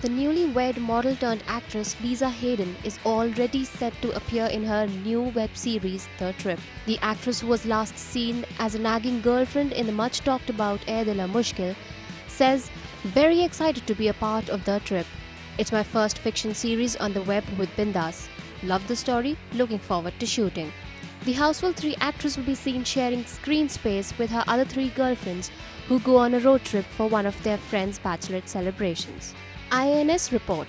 The newlywed model turned actress Lisa Haydon is already set to appear in her new web series The Trip. The actress who was last seen as a nagging girlfriend in the much talked about Ae Dil Hai Mushkil says, Very excited to be a part of The Trip. It's my first fiction series on the web with Bindass. Love the story, looking forward to shooting. The Housefull 3 actress will be seen sharing screen space with her other three girlfriends who go on a road trip for one of their friends' bachelorette celebrations. IANS report